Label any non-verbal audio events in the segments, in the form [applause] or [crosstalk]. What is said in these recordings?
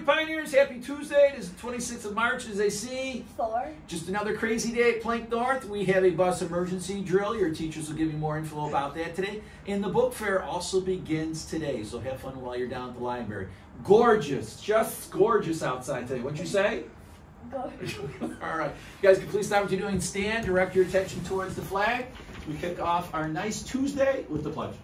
morning, Pioneers. Happy Tuesday. It is the 26th of March, as I see. Four. Just another crazy day at Plank North. We have a bus emergency drill. Your teachers will give you more info about that today. And the book fair also begins today, so have fun while you're down at the library. Gorgeous, just gorgeous outside today. What'd you say? Go. [laughs] All right. You guys can please stop what you're doing. Stand, direct your attention towards the flag. We kick off our nice Tuesday with the pledge.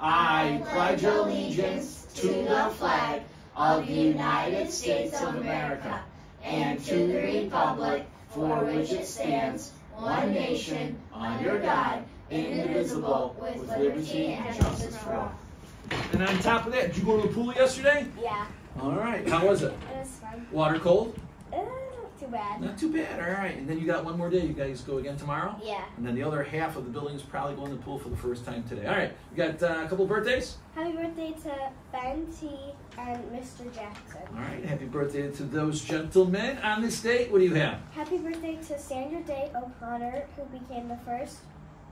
I pledge allegiance to the flag of the United States of America and to the republic for which it stands, one nation, under God, indivisible, with liberty and justice for all. And on top of that, did you go to the pool yesterday? Yeah. All right. How was it? It was fun. Water cold? Not too bad. Not too bad. All right. And then you got one more day. You guys go again tomorrow? Yeah. And then the other half of the building is probably going to the pool for the first time today. All right. You got uh, a couple birthdays? Happy birthday to Ben T and Mr. Jackson. All right. Happy birthday to those gentlemen on this date. What do you have? Happy birthday to Sandra Day O'Connor, who became the first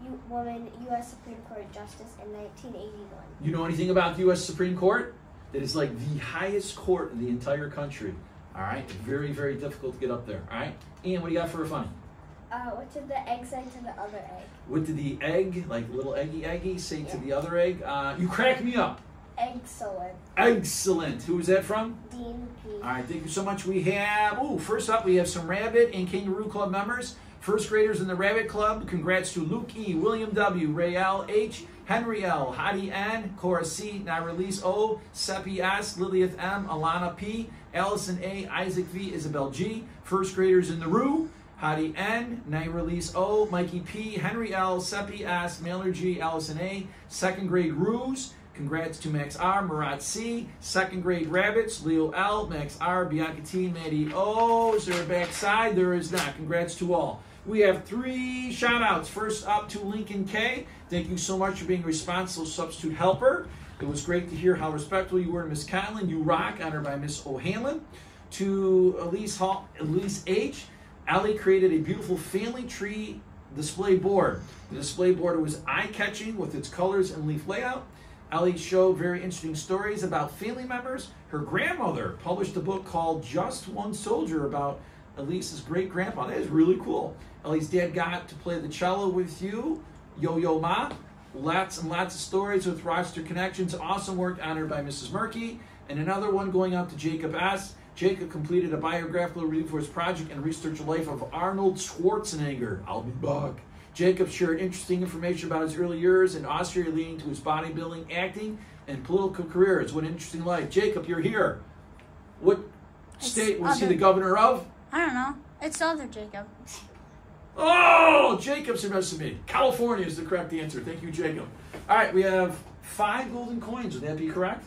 U- woman U.S. Supreme Court justice in 1981. You know anything about the U.S. Supreme Court? That is like the highest court in the entire country. All right. Very, very difficult to get up there. All right. Ian, what do you got for a funny? Uh, what did the egg say to the other egg? What did the egg, like little eggy eggy, say to the other egg? Uh, you crack me up. Excellent. Excellent. Who is that from? Dean P. All right, thank you so much. We have, ooh, first up, we have some Rabbit and Kangaroo Club members. First graders in the Rabbit Club. Congrats to Luke E., William W., Ray L. H., Henry L., Hadi N., Cora C., Nirelise O., Seppi S., Lilith M., Alana P., Allison A., Isaac V., Isabel G. First graders in the Roo. Hadi N, Night Release O, Mikey P, Henry L, Seppi S, Mailer G, Allison A, second grade Roos. Congrats to Max R, Murat C, second grade Rabbits, Leo L, Max R, Bianca T, Maddie O. Is there a backside? There is not. Congrats to all. We have three shout outs. First up to Lincoln K. Thank you so much for being a responsible substitute helper. It was great to hear how respectful you were to Miss Conlon. You rock, honored by Miss O'Hanlon. To Elise Hall, Elise H. Ali created a beautiful family tree display board. The display board was eye-catching with its colors and leaf layout. Ali showed very interesting stories about family members. Her grandmother published a book called Just One Soldier about Elise's great grandpa. That is really cool. Ellie's dad got to play the cello with you, Yo Yo Ma. Lots and lots of stories with Rochester Connections. Awesome work honored by Mrs. Murky. And another one going out to Jacob S. Jacob completed a biographical review for his project and researched the life of Arnold Schwarzenegger. I'll be back. Jacob shared interesting information about his early years in Austria, leading to his bodybuilding, acting, and political careers. What an interesting life. Jacob, you're here. What state was he the governor of? I don't know. It's other Jacob. Oh, Jacob's of me. California is the correct answer. Thank you, Jacob. All right, we have five golden coins. Would that be correct?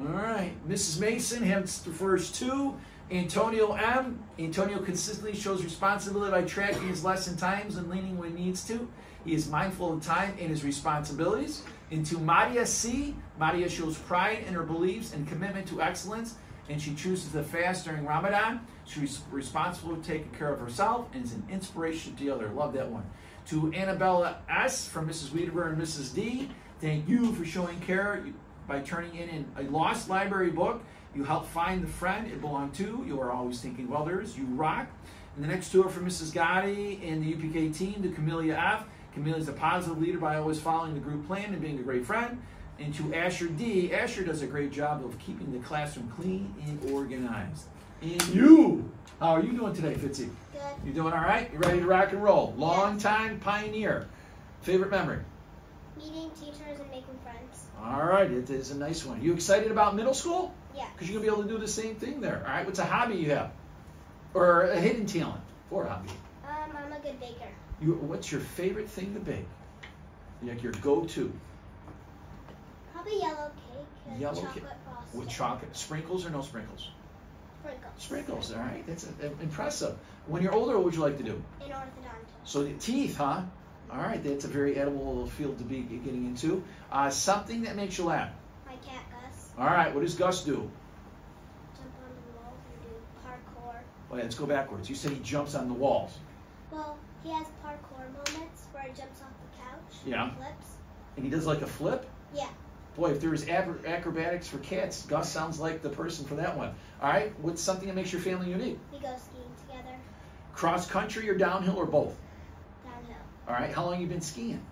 All right. Mrs. Mason has the first two. Antonio M. Antonio consistently shows responsibility by tracking his lesson times and leaning when he needs to. He is mindful of time and his responsibilities. Into Maria C. Maria shows pride in her beliefs and commitment to excellence, and she chooses to fast during Ramadan. She's responsible for taking care of herself and is an inspiration to the other. Love that one. To Annabella S. from Mrs. Wiedeber and Mrs. D. Thank you for showing care by turning in a lost library book. You help find the friend it belonged to. You are always thinking of others. You rock. And the next two are from Mrs. Gotti and the UPK team to Camelia F. Camelia is a positive leader by always following the group plan and being a great friend. And to Asher D. Asher does a great job of keeping the classroom clean and organized. And you, how are you doing today, Fitzy? Good. You doing all right? You ready to rock and roll? Long time pioneer. Favorite memory? Meeting teachers and making friends. All right, it is a nice one. You excited about middle school? Yeah. Because you're going to be able to do the same thing there. All right, what's a hobby you have? Or a hidden talent? Or a hobby? Um, I'm a good baker. You, what's your favorite thing to bake? Like your go-to? Probably yellow cake Yellow chocolate cake with chocolate. Sprinkles or no sprinkles? Sprinkles. Sprinkles, all right. That's uh, impressive. When you're older, what would you like to do? In orthodontist. So the teeth, huh? All right, that's a very edible field to be getting into. Uh, something that makes you laugh. My cat Gus. All right, what does Gus do? Jump on the walls and do parkour. Oh, yeah, let's go backwards. You said he jumps on the walls. Well, he has parkour moments where he jumps off the couch. Yeah. And flips. And he does like a flip? Yeah. Boy, if there's ab- acrobatics for cats, Gus sounds like the person for that one. All right, what's something that makes your family unique? We go skiing together. Cross country or downhill or both? Downhill. All right, how long you been skiing?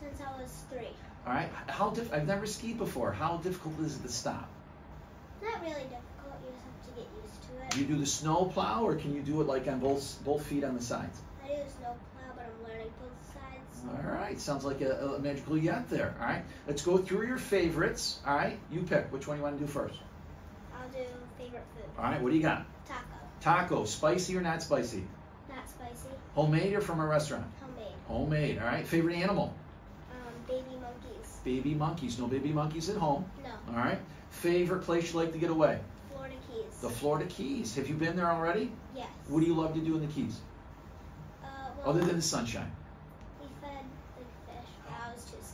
Since I was three. All right, how diff- I've never skied before. How difficult is it to stop? Not really difficult. You just have to get used to Do it. you do the snow plow or can you do it like on both both feet on the sides? I do snow plow, but I'm learning both sides. All right, sounds like a, a magical yet there. All right, let's go through your favorites. All right, you pick which one you want to do first. I'll do favorite food. All right, what do you got? Taco. Taco, spicy or not spicy? Not spicy. Homemade or from a restaurant? Homemade. Homemade. All right, favorite animal? Um, baby monkeys. Baby monkeys. No baby monkeys at home. No. All right. Favorite place you like to get away? Florida Keys. The Florida Keys. Have you been there already? yes. What do you love to do in the Keys? Uh, well, Other than the sunshine. we fed the fish, but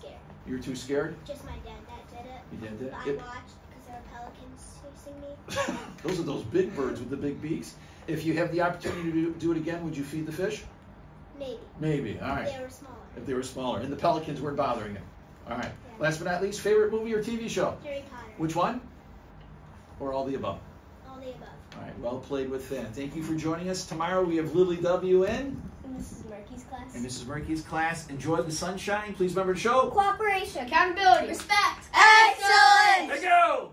I was too scared. You were too scared? Just my dad that did it. You did it? But I It- watched because there were pelicans chasing me. [laughs] those are those big birds with the big beaks. If you have the opportunity to do, it again, would you feed the fish? Maybe. Maybe. All right. If they were smaller. If they were smaller. And the pelicans weren't bothering you. All right. Yeah. Last but not least, favorite movie or TV show? Harry Potter. Which one? Or all the above? All the above. All right. Well played with that. Thank you for joining us. Tomorrow we have Lily W in. And this Murky's class. And Mrs. Murky's class. Enjoy the sunshine. Please remember to show. Cooperation. Accountability. Respect. Excellence. Let go!